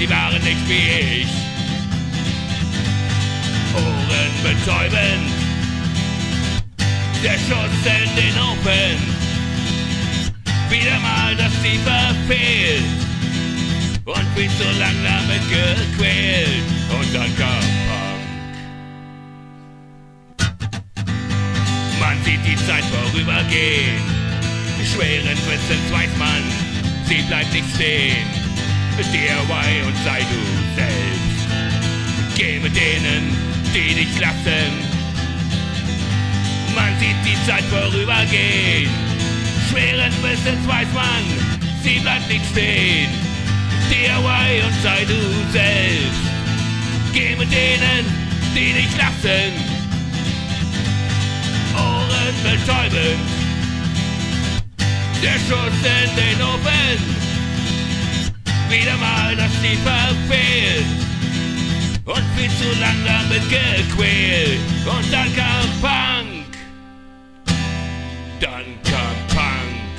die waren nicht wie ich. Ohren betäubend, der Schuss in den Ofen, wieder mal das Tiefer fehlt und wie zu lang damit gequält und dann kam Punk. Man sieht die Zeit vorübergehen, schweren Wissens weiß man, sie bleibt nicht stehen. DIY und sei du selbst. Geh mit denen, die dich lassen. Man sieht die Zeit vorübergehen. Schweren Wissens weiß man, sie bleibt nicht stehen. DIY und sei du selbst. Geh mit denen, die dich lassen. Ohren betäubend. Der Schuss in den Ofen. Wieder mal das sie verfehlt und viel zu lang damit gequält. Und dann kam Punk. Dann kam Punk.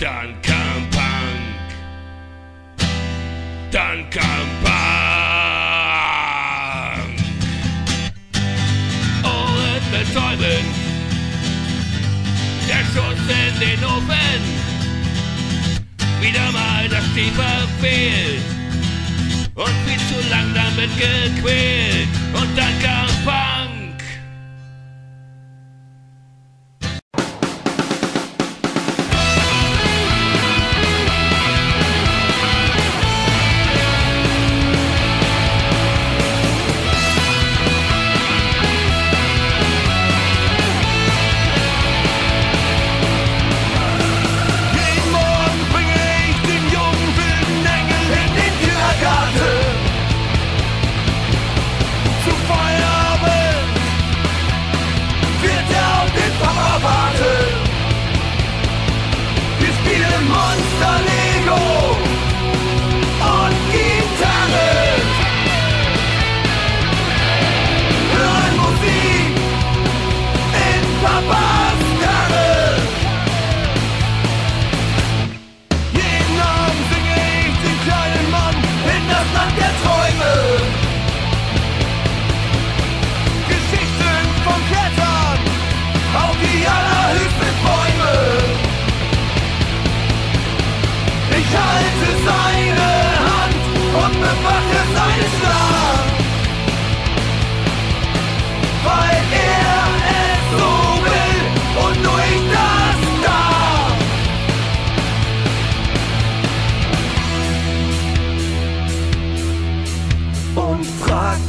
Dann kam mal das Tiefer fehlt und viel zu lang damit gequält. Und dann kam Punk.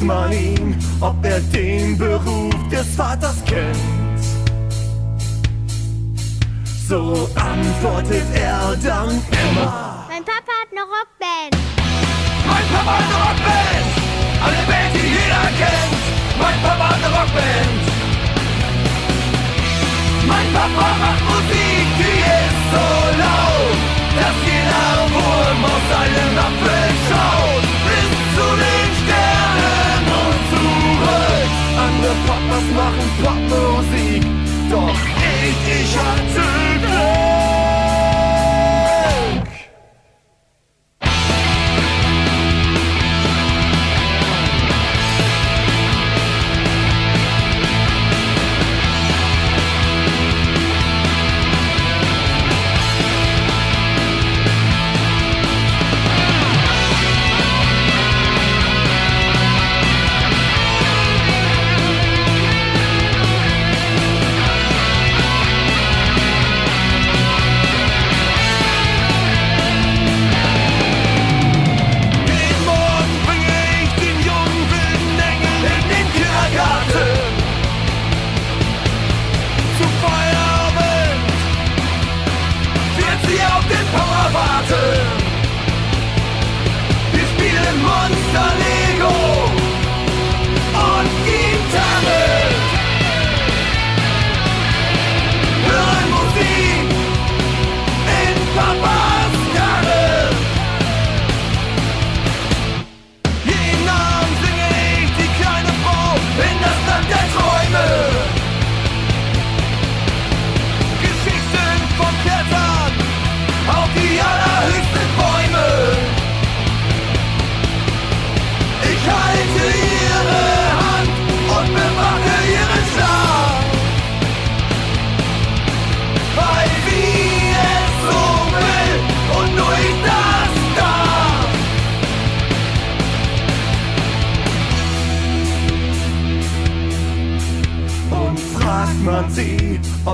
Man ihn, ob er den Beruf des Vaters kennt. So antwortet er dann immer. Mein Papa hat eine Rockband. Mein Papa hat eine Rockband, eine Band, die jeder kennt. Mein Papa hat eine Rockband. Mein Papa macht Musik, die ist so laut, dass jeder Wurm aus seinem Apfel schaut. Andere Papas machen Popmusik, doch ich, ich hatte Glück. desligo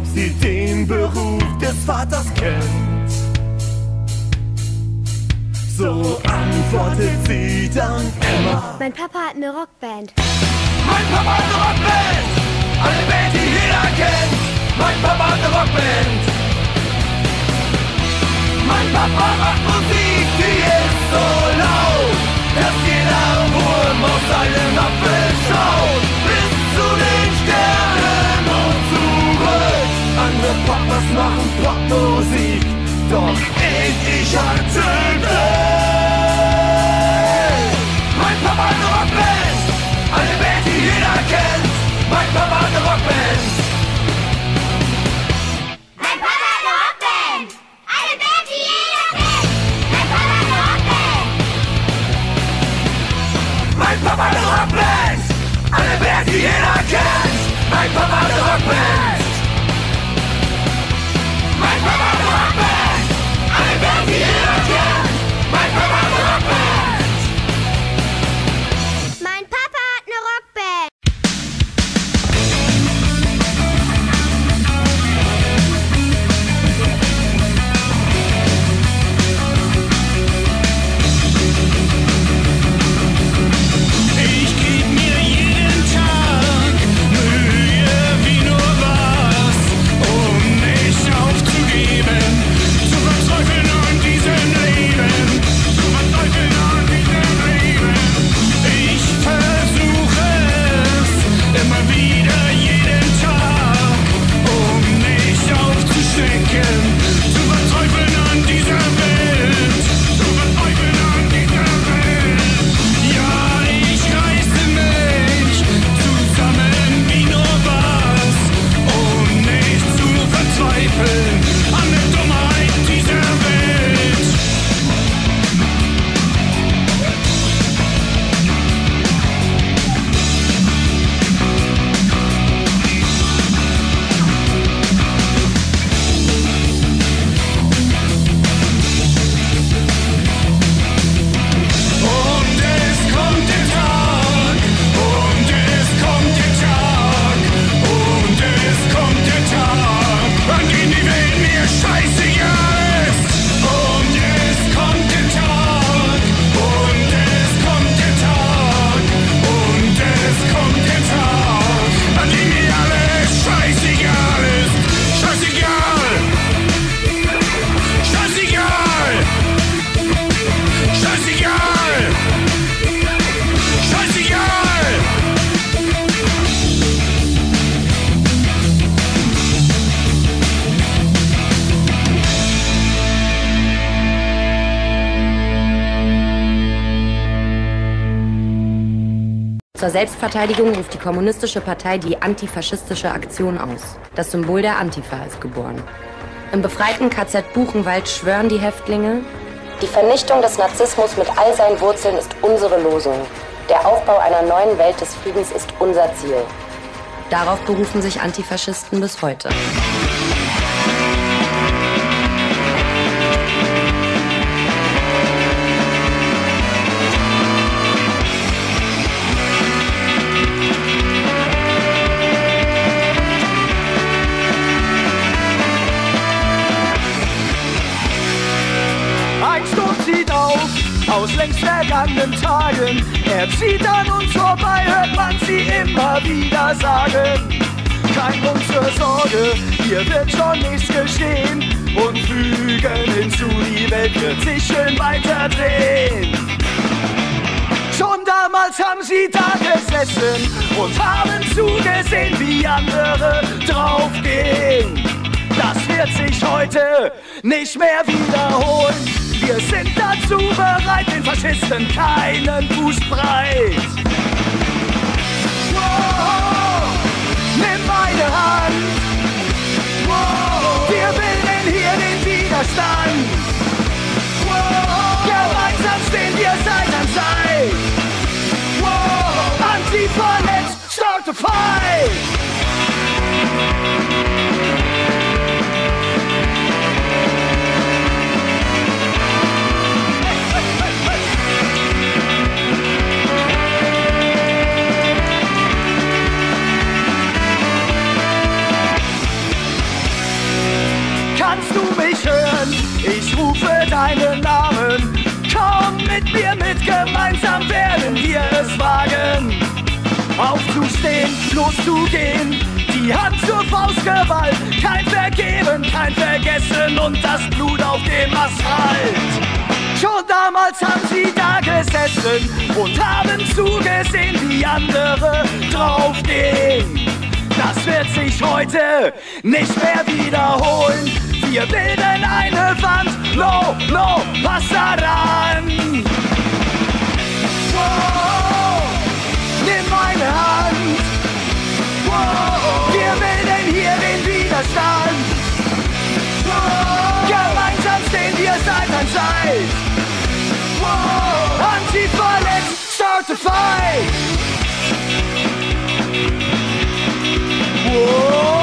ob sie den Beruf des Vaters kennt. So antwortet sie dann Emma. Mein Papa hat eine Rockband. Mein Papa hat eine Rockband. Eine Band, die jeder kennt. Mein Papa hat eine Rockband. Mein Papa macht Musik, die ist so laut, dass jeder Wurm auf seinen Apfel schaut. Andere Papas machen Popmusik, doch ich, ich hatte Glück. Mein Papa hat eine Rockband, eine Band, die jeder kennt. Mein Papa hat eine Rockband. Mein Papa hat eine Rockband. Eine Band, die jeder kennt. Mein Papa hat eine Rockband. Mein Papa hat eine Rockband, eine Band, die jeder kennt. Mein Papa hat eine Rockband. Mein Papa hat eine Rockband, eine Band, Selbstverteidigung ruft die Kommunistische Partei die antifaschistische Aktion aus. Das Symbol der Antifa ist geboren. Im befreiten KZ Buchenwald schwören die Häftlinge, die Vernichtung des Narzissmus mit all seinen Wurzeln ist unsere Losung. Der Aufbau einer neuen Welt des Friedens ist unser Ziel. Darauf berufen sich Antifaschisten bis heute. Vergangenen Tagen. Er zieht an uns vorbei, hört man sie immer wieder sagen. Kein Grund zur Sorge, hier wird schon nichts geschehen. Und fügen hinzu, die Welt wird sich schön weiter drehen. Schon damals haben sie da gesessen und haben zugesehen, wie andere draufgehen. Das wird sich heute nicht mehr wiederholen. Wir sind dazu bereit, den Faschisten keinen Fuß breit. Nimm meine Hand. Wir bilden hier den Widerstand. Gemeinsam stehen wir Seite an Seite. Wow, Antifa, let's start the fight. mit mir mit, gemeinsam werden wir es wagen. Aufzustehen, loszugehen, die Hand zur Faustgewalt, kein Vergeben, kein Vergessen und das Blut auf dem Asphalt. Schon damals haben sie da gesessen und haben zugesehen, wie andere draufgehen. Das wird sich heute nicht mehr wiederholen. Wir bilden eine Wand, no, no, was daran? Wow, nimm meine Hand. Wir bilden hier den Widerstand. Gemeinsam stehen wir Seite an Seite. Start fight. Whoa,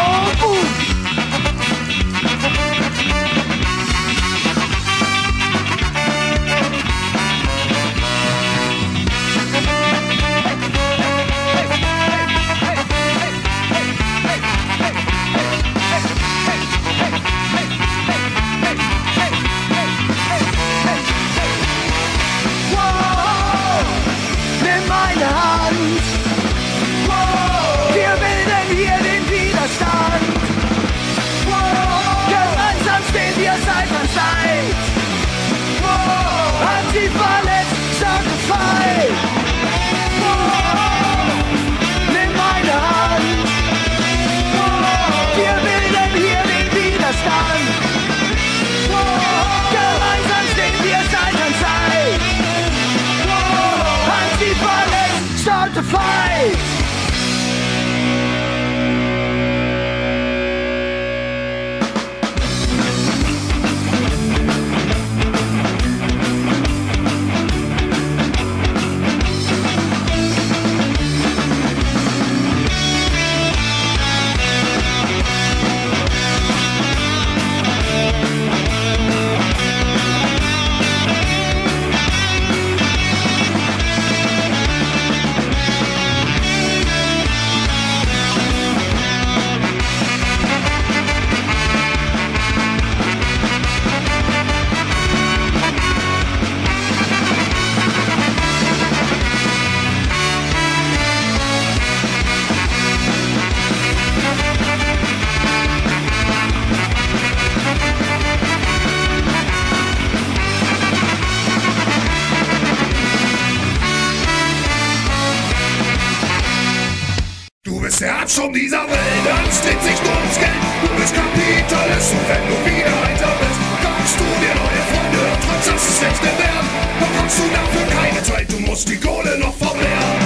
Bist der Abschaum dieser Welt, alles dreht sich nur ums Geld. Du bist Kapitalist und wenn du wieder heiter bist, kaufst du dir neue Freunde, trotz dass es Rechte werden. Doch hast du dafür keine Zeit, du musst die Kohle noch vermehren.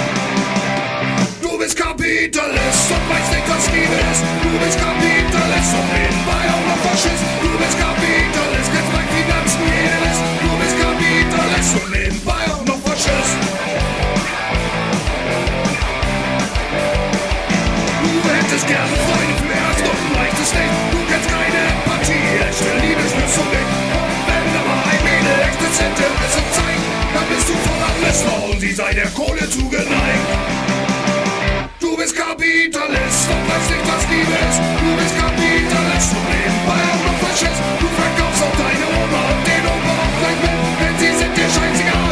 Du bist Kapitalist und weißt nicht, was Liebe ist. Du bist Kapitalist und nebenbei auch noch Faschist. Du bist Kapitalist, Lüster und sie sei der Kohle zugeneigt. Du bist Kapitalist und weißt nicht, was Liebe ist. Du bist Kapitalist und nebenbei auch noch Faschist. Du verkaufst auch deine Oma und den Opa auch gleich mit, denn sie sind dir scheißegal.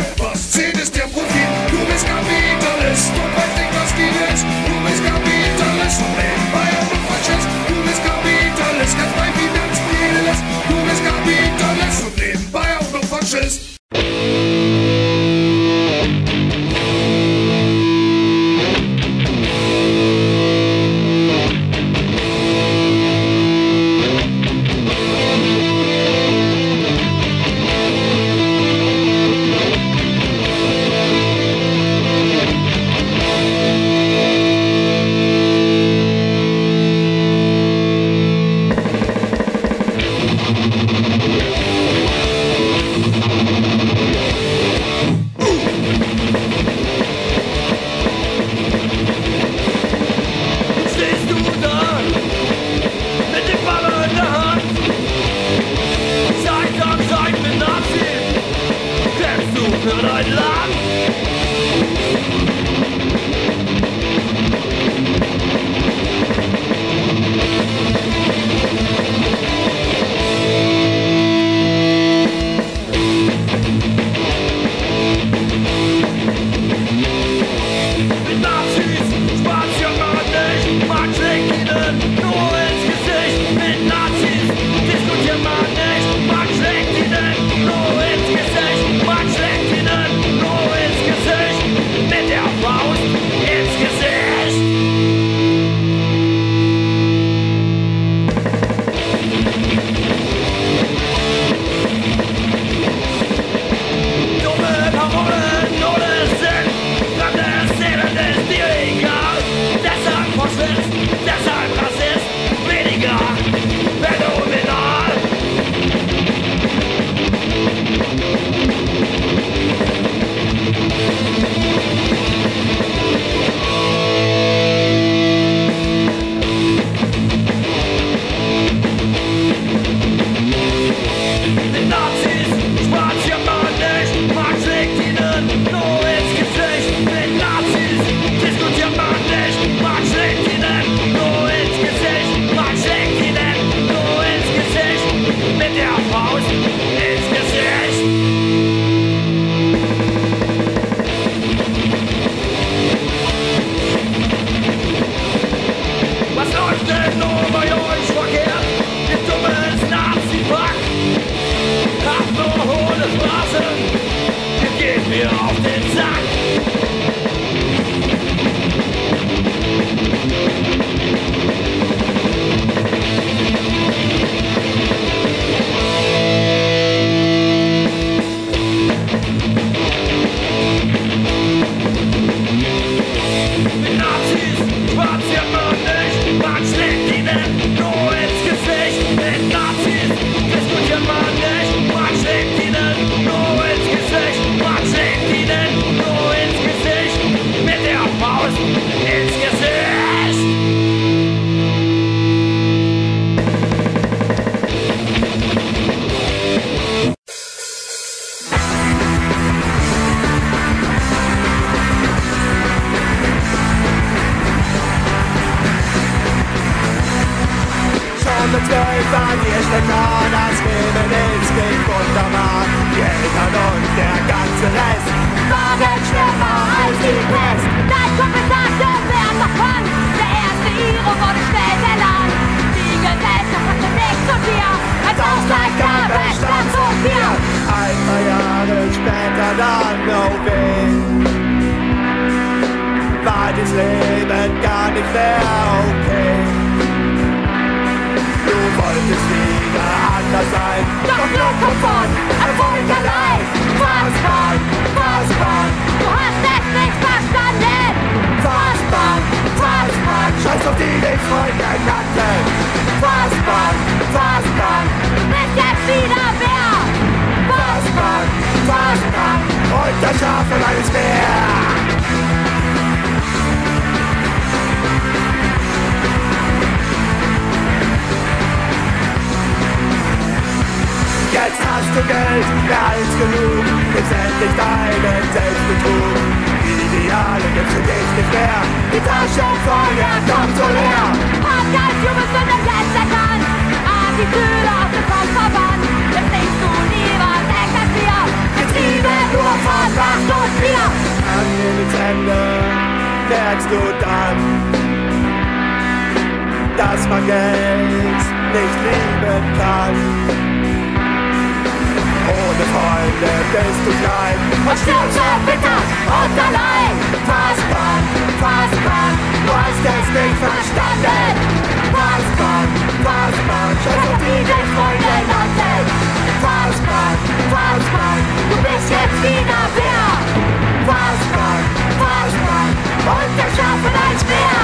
Jetzt hast du Geld, mehr als genug, gibst endlich deinen Selbstbetrug. Die Ideale gibt's für dich nicht mehr, die Tasche voll, ja, kommt so leer. Podcast, du bist in dem Netz erkannt. Attitüde aus dem Kopf verbannt. Jetzt denkst du lieber weg als wir. Getrieben nur von Macht und Bier. Am Lebensende merkst du dann, dass man Geld nicht lieben kann. Ohne Freunde bist du klein Und stirbst erbittert und allein. Was kann, du hast es nicht verstanden. Was kann, scheiß auf die dich Freunde kann, was kann, Du bist jetzt wieder wer? was kann, Und der Schafen als Bär.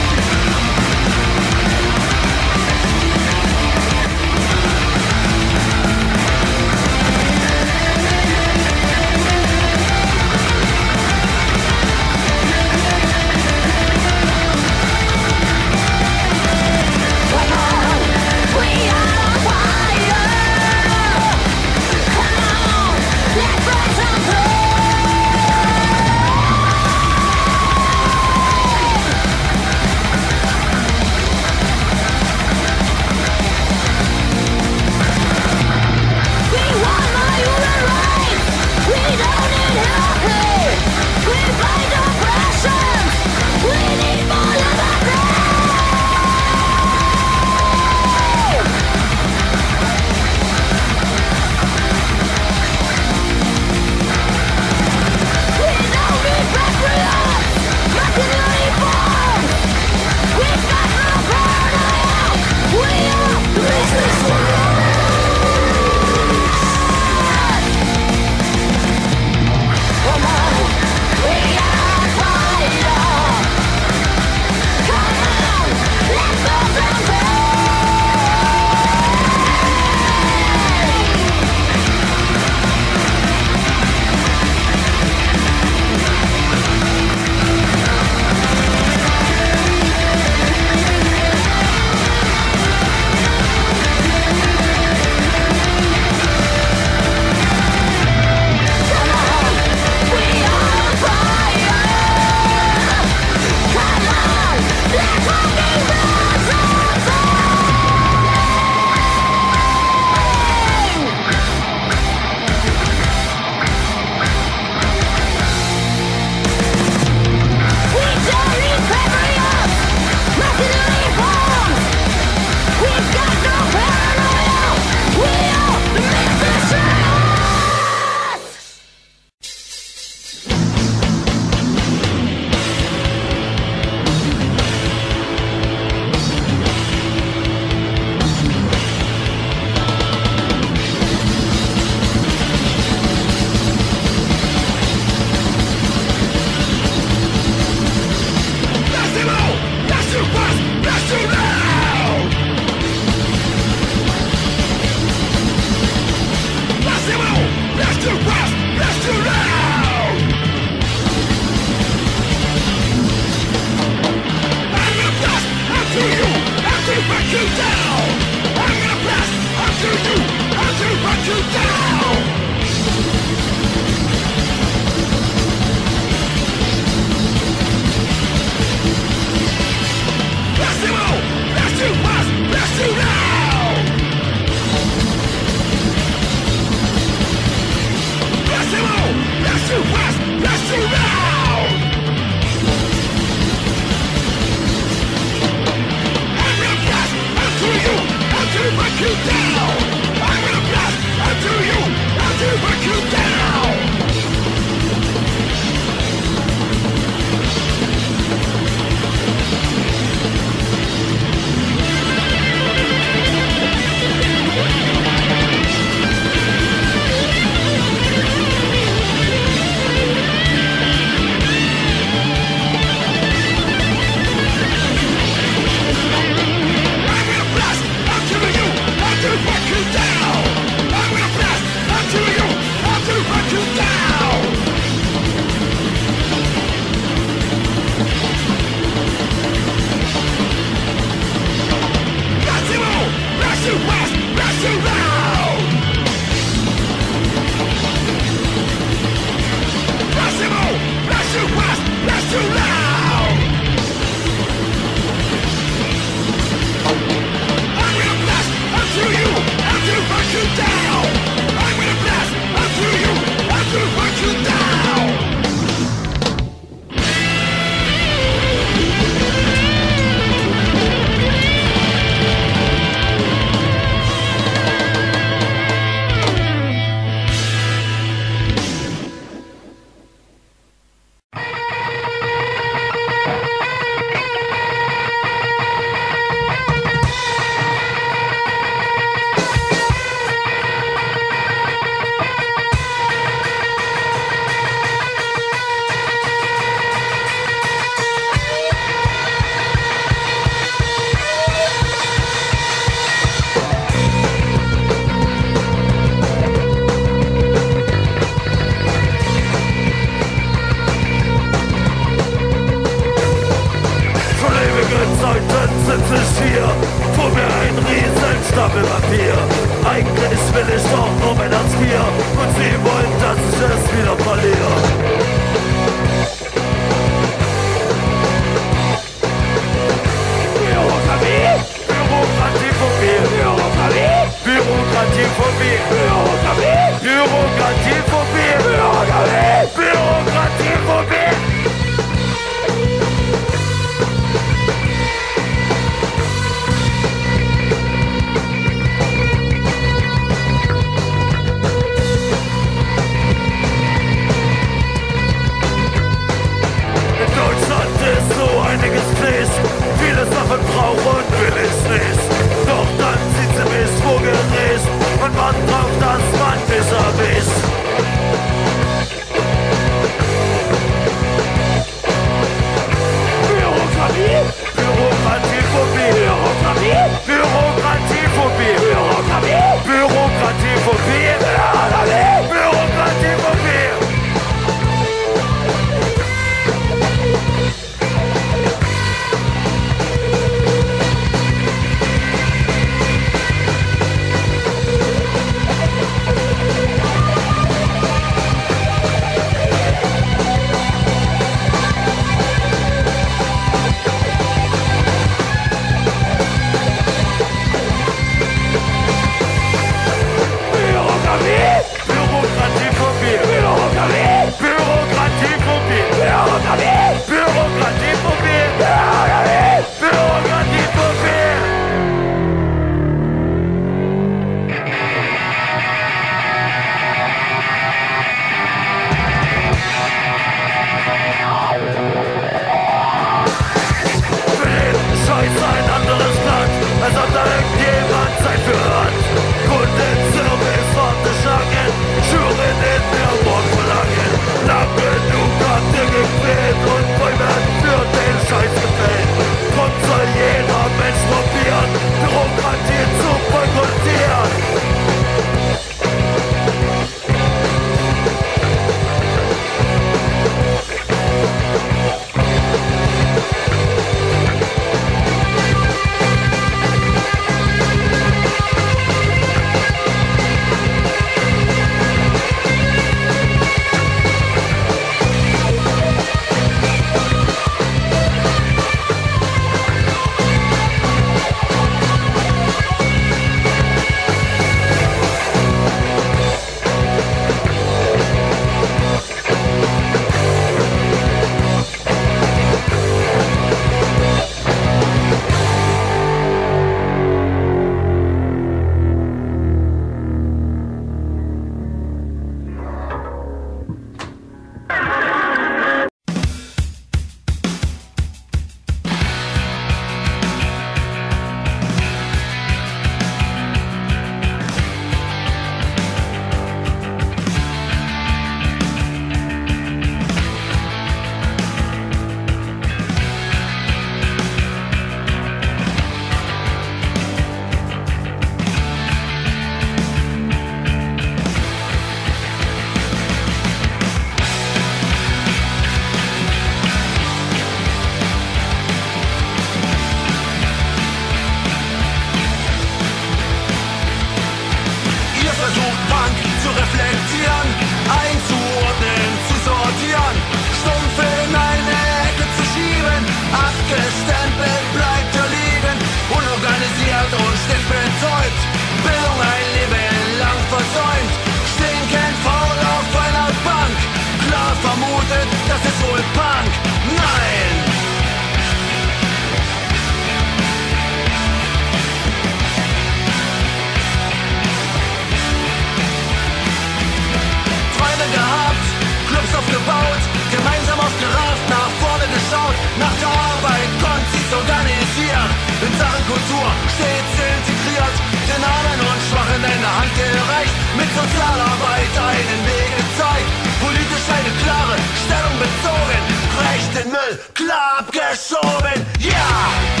Kultur stets integriert, den Armen und Schwachen eine Hand gereicht, mit Sozialarbeit einen Weg gezeigt, politisch eine klare Stellung bezogen, rechten Müll klar abgeschoben, ja! Yeah!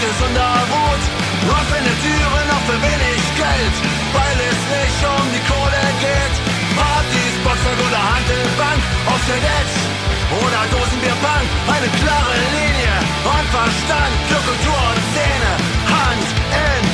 Gesunder Wut. Offene Türen auf für wenig Geld, weil es nicht um die Kohle geht. Partys, Boxer oder Handelbank, auf der Edge oder Dosenbierbank. Eine klare Linie und Verstand für Kultur und Szene. Hand in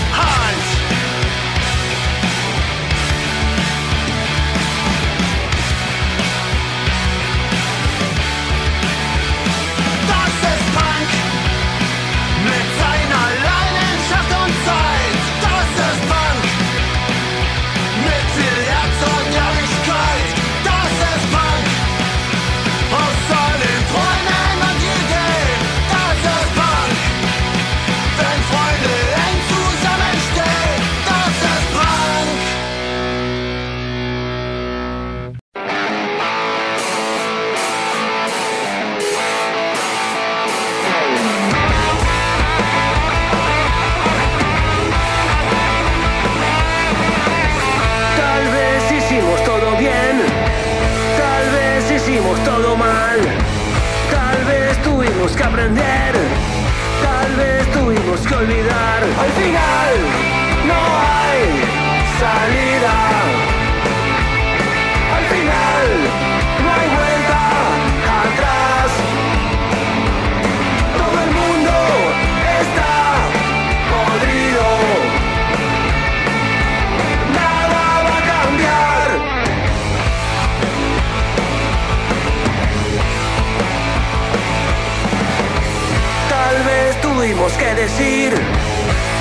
tuvimos que decir,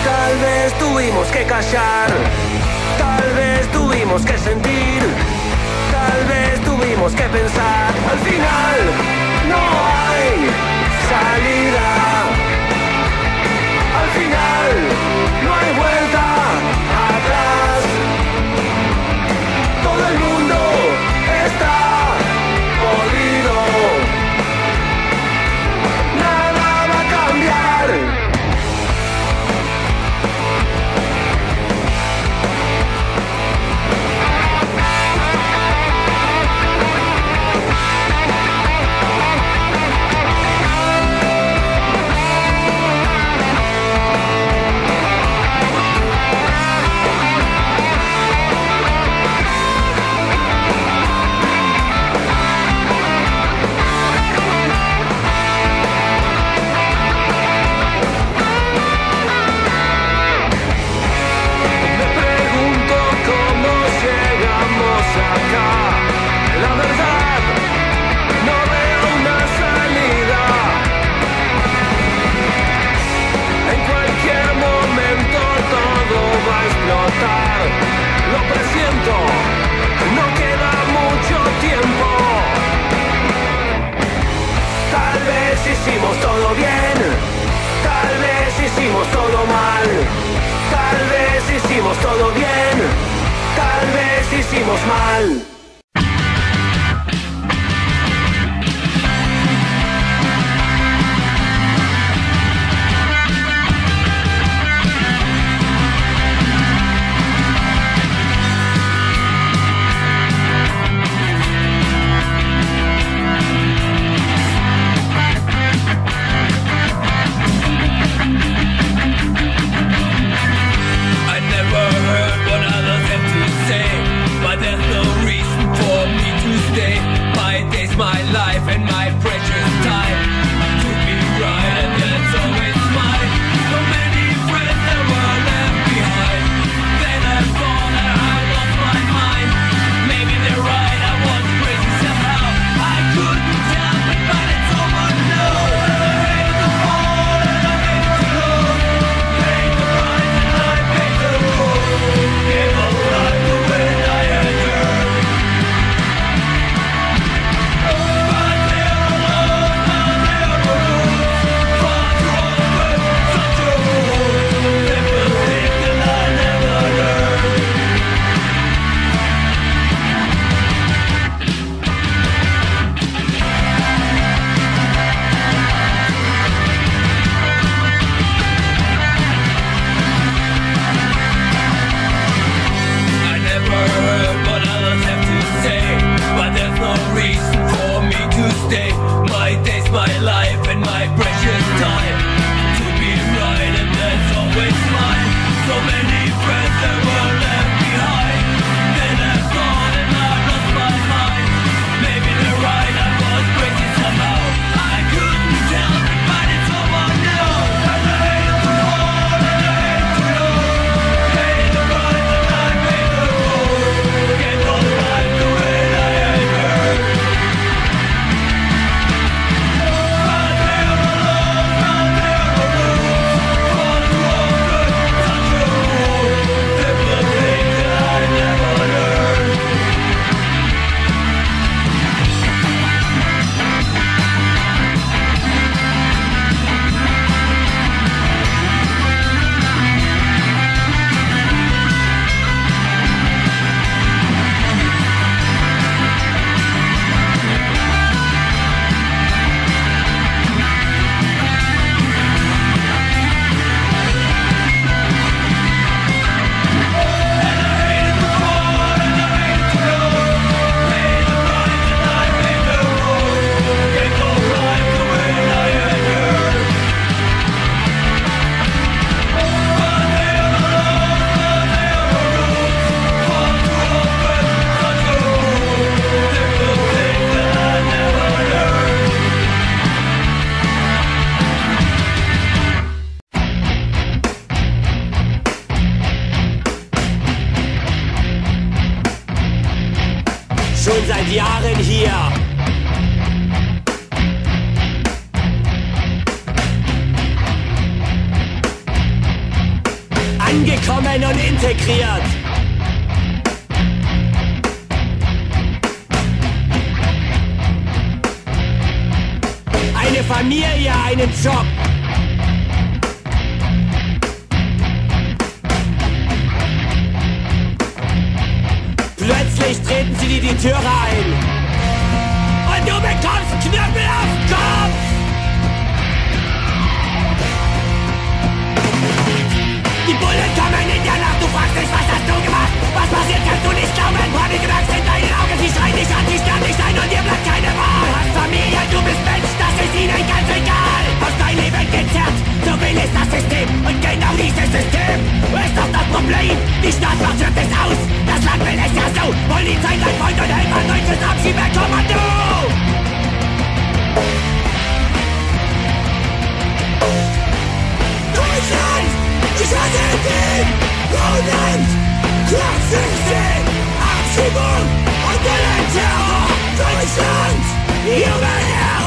tal vez tuvimos que callar, tal vez tuvimos que sentir, tal vez tuvimos que pensar. Al final no hay salida. Al final no todo bien, tal vez hicimos todo mal, tal vez hicimos todo bien, tal vez hicimos mal. Familie, einen Job. Plötzlich treten sie dir die Türe ein. Und du bekommst Knüppel auf den Kopf! Die Bullen kommen in der Nacht, du fragst dich, was hast du gemacht? Was passiert, kannst du nicht glauben. Panik wächst in deinen Augen, sie schreien dich an, sie sterben nicht ein und dir bleibt keine Wahl. Du hast Familie, du bist Mensch, ist ihnen ganz egal. Aus dein Leben gezerrt, so will es das System. Und genau dieses System ist doch das Problem. Die Staatsmacht führt es aus, das Land will es ja so. Polizei, dein Freund und Helfer, deutsches Abschiebekommando. Deutschland, ich hatte den Roland, Klassensystem, Abschiebung und Bullenterror. Deutschland, Jugendterror.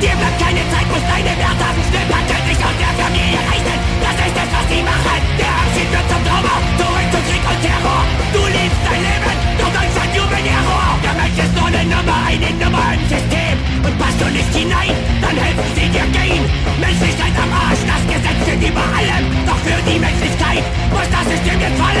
Dir bleibt keine Zeit, musst deine Werte haben, schnippern, dich aus der Familie reichen. Das ist es, was sie machen. Der Abschied wird zum Trauma, zurück zu Krieg und Terror. Du lebst dein Leben, doch Deutschland jubelt Terror. Der Mensch ist nur eine Nummer, eine Nummer im System. Und passt du nicht hinein, dann helfen sie dir gehen. Menschlichkeit am Arsch, das Gesetz steht über allem. Doch für die Menschlichkeit muss das System jetzt fallen.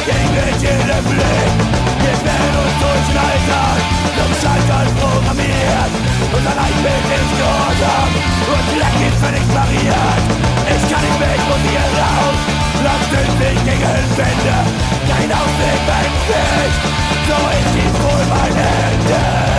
übergehen jeden Blick. Wir quälen uns durch den Alltag, zum Scheitern programmiert. Unser Leitbild ist gehorsam und Fleck ist völlig pariert. Ich kann nicht ich muss hier raus. Lass mich gegen Wände, kein Ausweg beim Fisch. So ist dies wohl mein Ende.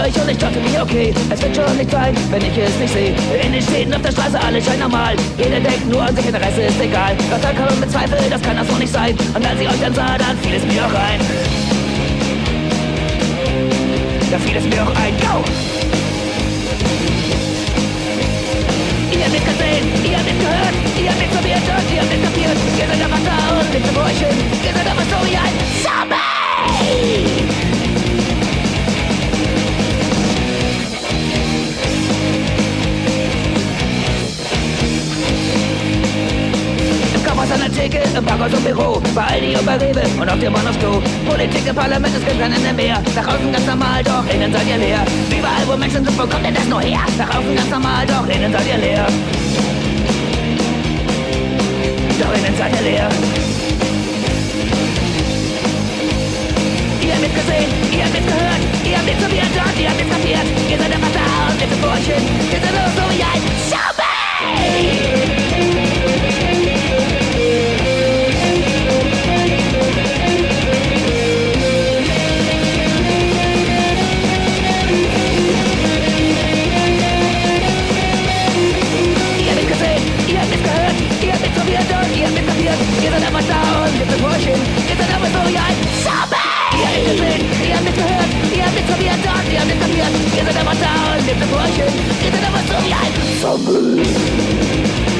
Ruhig und ich dachte mir, okay, es wird schon nicht sein, wenn ich es nicht sehe. In den Städten auf der Straße, alles scheint normal. Jeder denkt nur an sich, der Rest ist egal. Doch dann kommen mit Zweifel, das kann das so nicht sein. Und als ich euch dann sah, dann fiel es mir auch ein. Da fiel es mir auch ein, go! Ihr habt gesehen, ihr habt gehört, ihr habt probiert und ihr habt kapiert. Ihr seid einfach da und euch hin. Ihr seid aber so wie ein Zombie! Der Theke, im Parkhaus und Büro, bei Aldi und bei Rewe und auf dem Bahnhofsklo. Politik im Parlament, es gibt kein Ende mehr. Nach außen ganz normal, doch innen seid ihr leer. Überall, wo Menschen sind, wo kommt denn das nur her? Nach außen ganz normal, doch innen seid ihr leer. Doch innen seid ihr leer. Ihr habt mitgesehen, ihr habt mitgehört, ihr habt mitprobiert und ihr habt mitkapiert. Ihr seid einfach da und euch hin. Ihr seid nur so wie ein Zombie! Ende verbrüchen Is seid aber so wie ein Zombie! Ihr habt nicht gesehen, ihr habt nicht gehört Ihr habt nichts probiert und ihr habt nichts kapiert Ihr seid aber da und lebt verbrüchen Ihr seid so wie ein Zombie!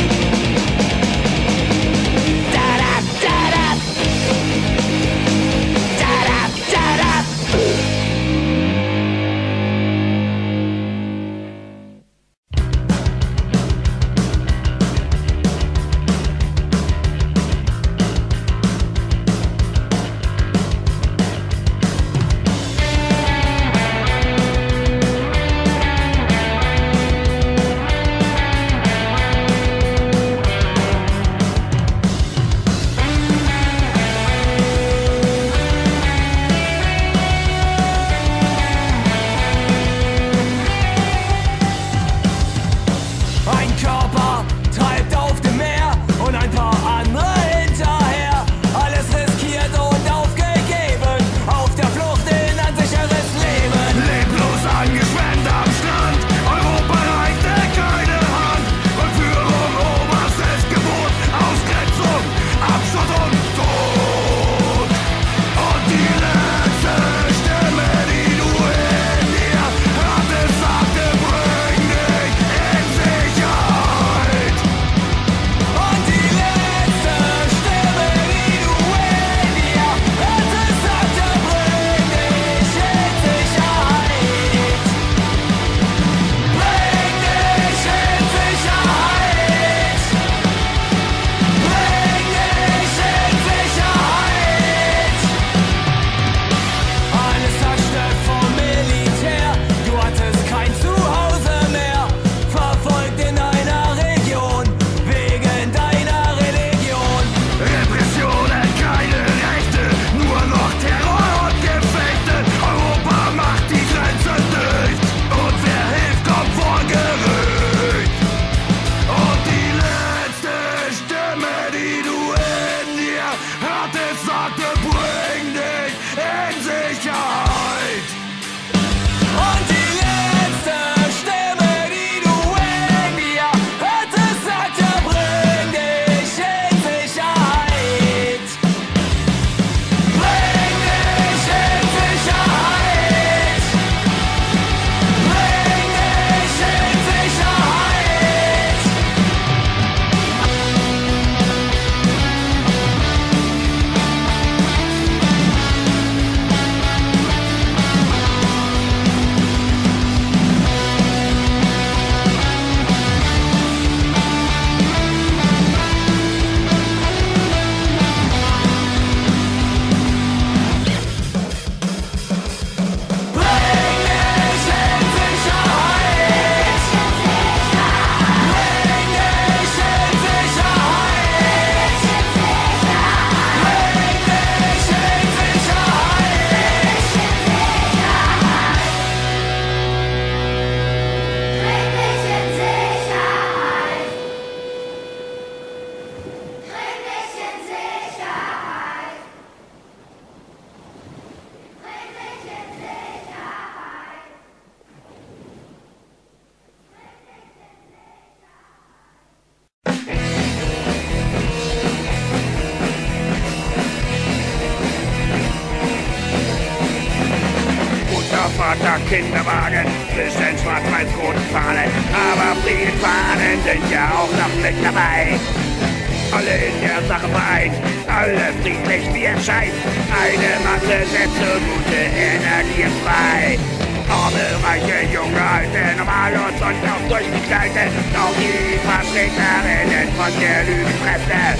Und auch durchgeknallte, auch die Vertreterinnen von der Lügenpresse.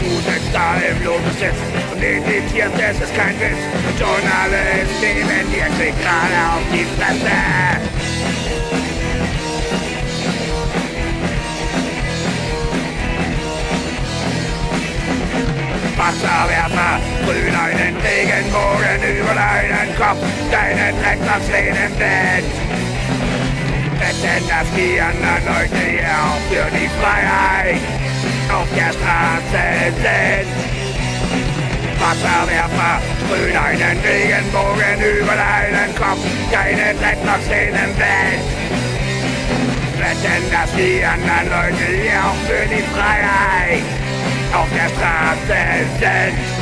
Du sitzt da im Lotussitz und meditierst, es ist kein Witz. Und schon alles neben dir kriegt gerade auf die Fresse. Wasserwerfer, grün einen Regenbogen über deinen Kopf, deinen Dreck aus im Wind. Wetten, dass die anderen Leute hier auch für die Freiheit auf der Straße sind. Wasserwerfer sprühen einen Regenbogen über deinen Kopf, keine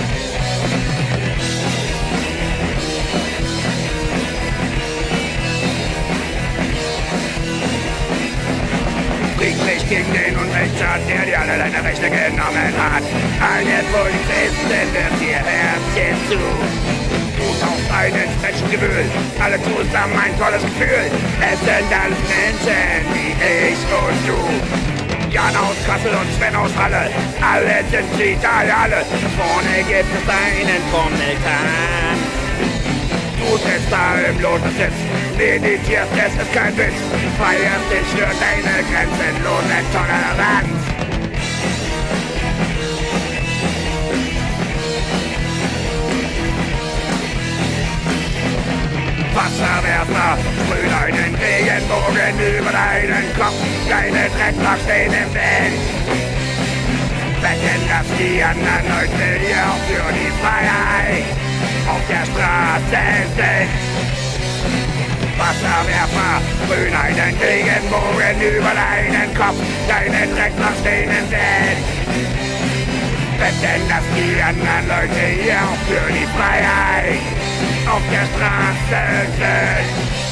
sind. friedlich gegen den Unrechtsstaat, der dir alle deine Rechte genommen hat. Alle Polizisten wird dir Herzchen zu. Du tauchst ein ins Menschengewühl, alle zusammen ein tolles Gefühl. Es sind alles Menschen wie ich und du. Jan aus Kassel und Sven aus Halle, alle sind sie da, alle. Vorne gibt es einen Trommeltanz. Du sitzt da im Lotussitz, meditierst, es ist kein Witz. Feierst dich für deine grenzenlose Toleranz. Wasserwerfer sprühen einen Regenbogen über deinen Kopf. Deine Dreadlocks stehen im Wind. Wetten, dass die anderen Leute hier auch für die Freiheit auf der Straße sind. Wasserwerfer sprühen einen Regenbogen über deinen Kopf, deine Dreckloch stehen im Wind. Wetten, dass die anderen Leute hier auch für die Freiheit auf der Straße sind.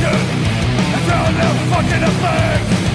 do. It's all fucking effects.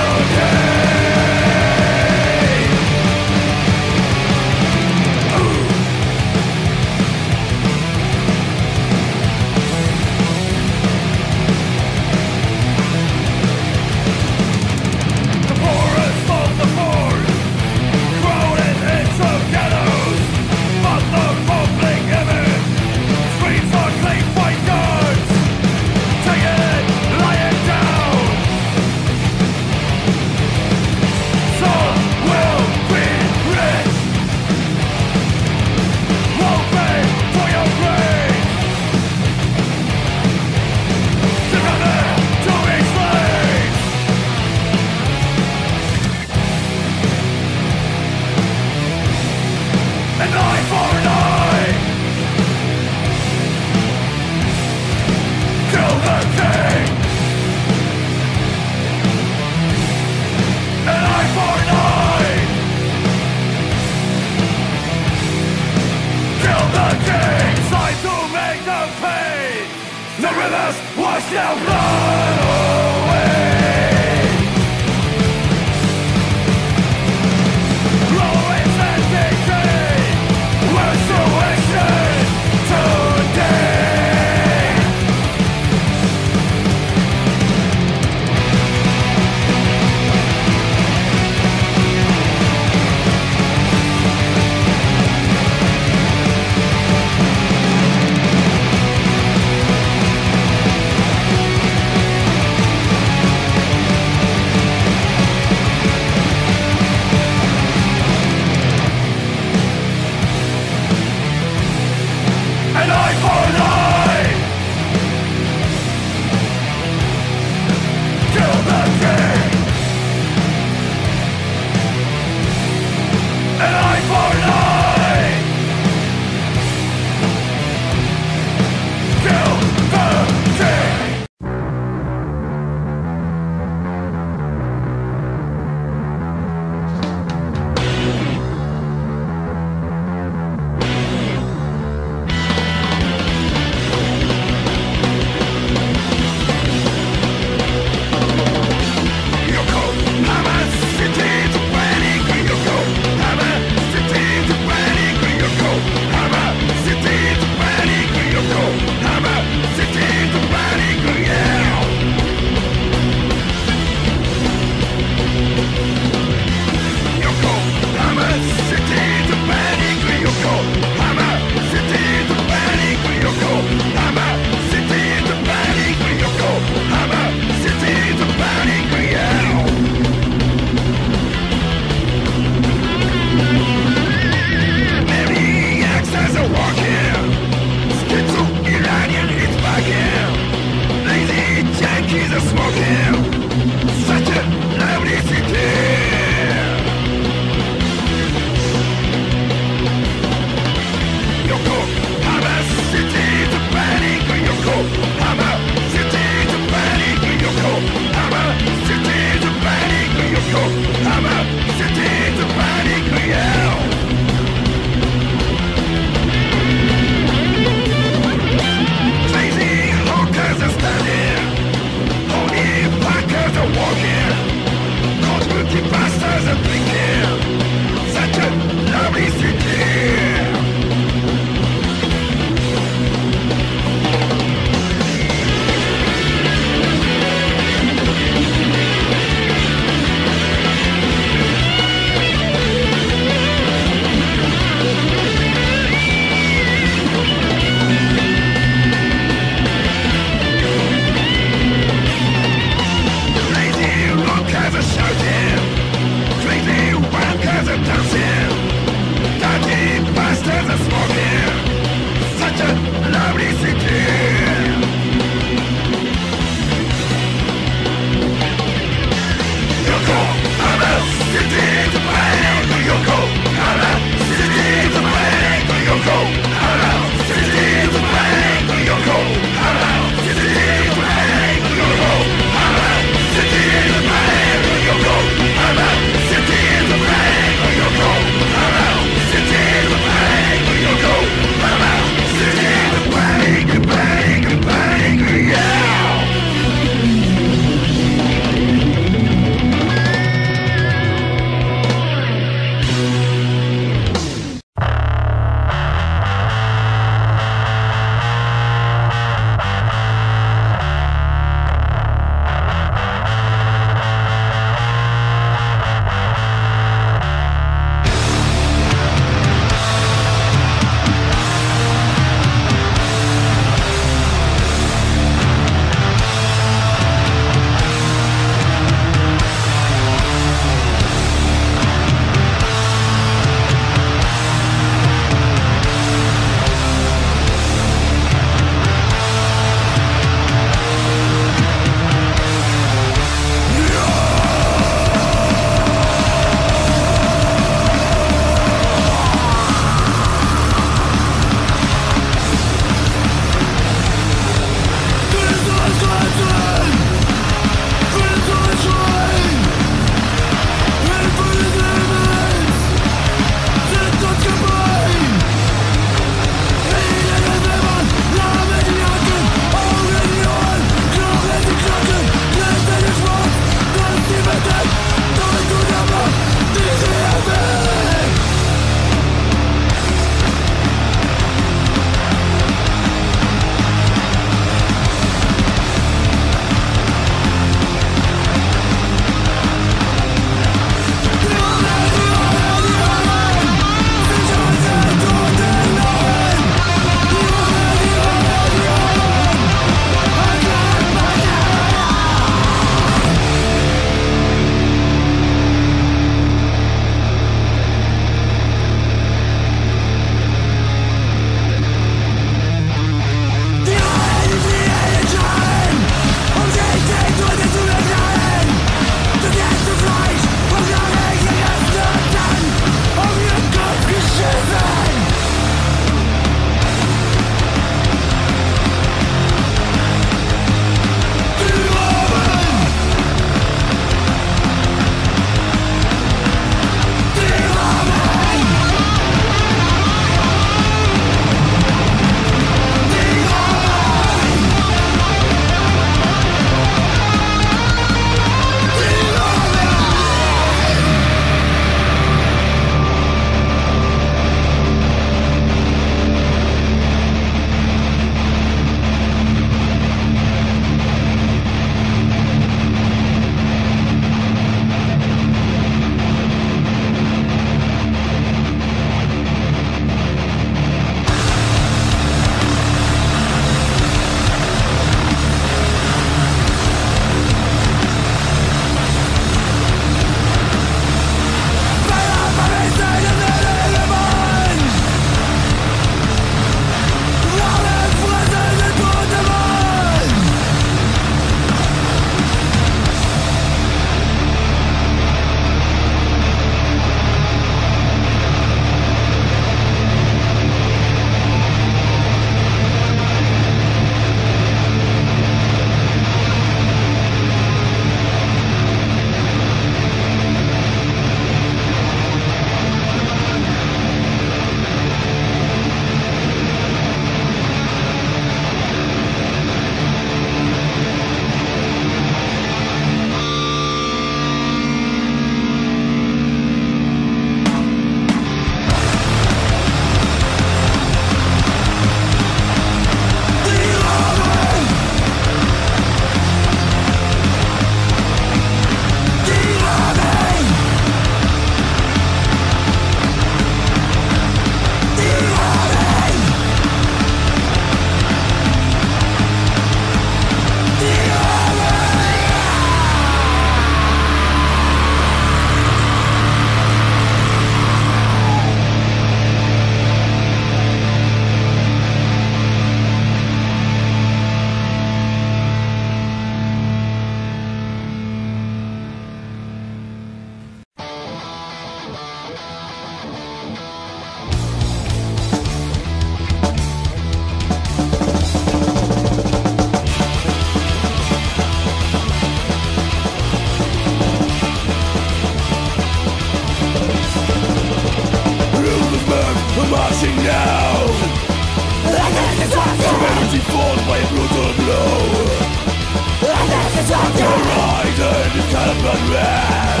one man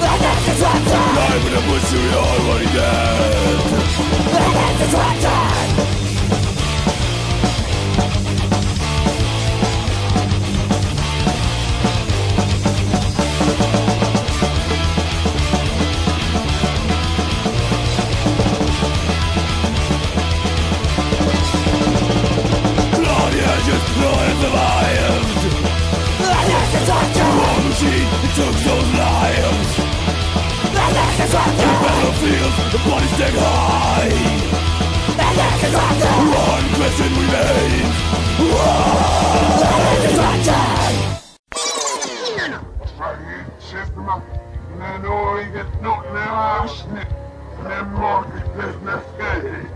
But this is I'm would have pursued already dead But this is It took those lives The last is on the battlefield, the bodies stayed high. The last is on the One question remains Why? The last is on the Men already get in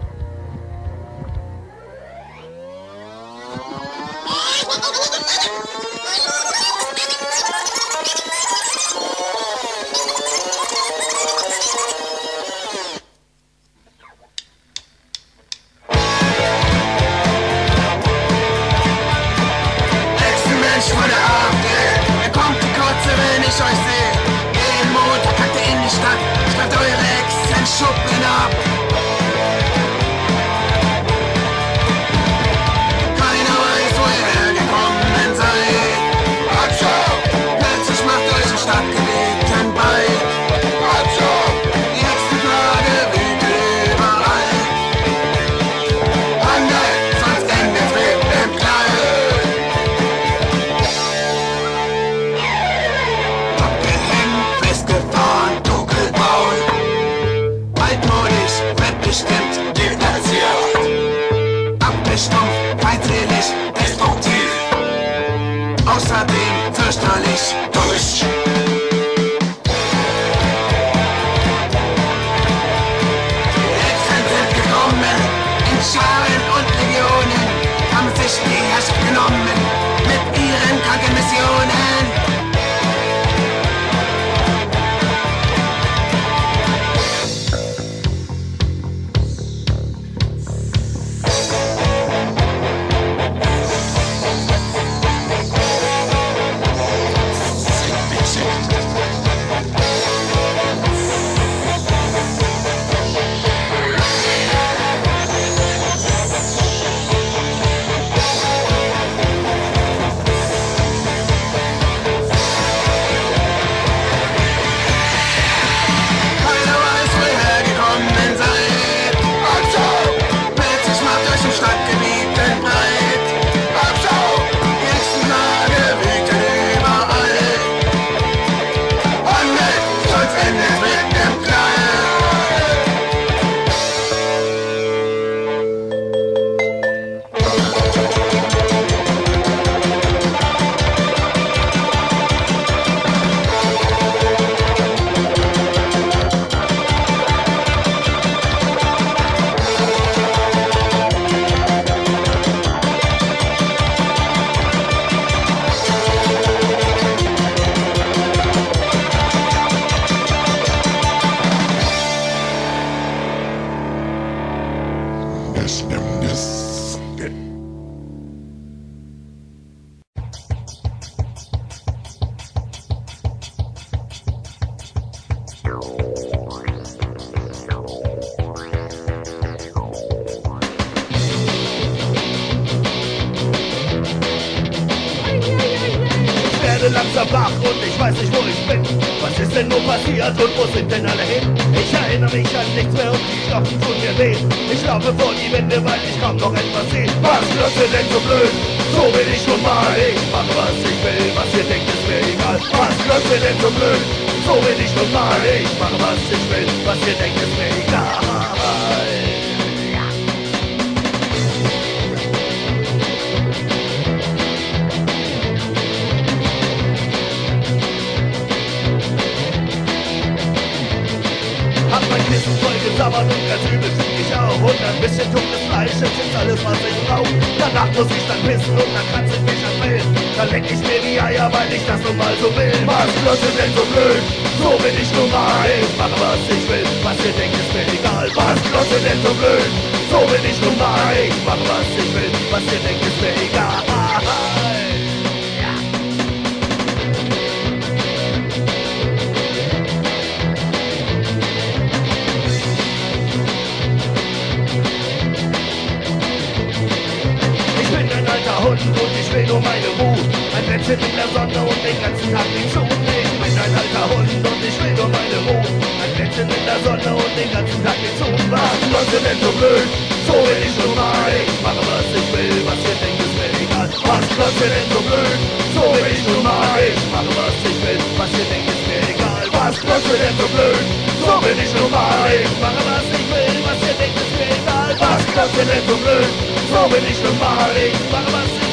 normal. Ich mache was ich will, was ihr denkt, ist mir egal. Was glaubt ihr denn so blöd? So bin ich normal. Ich mache was ich will.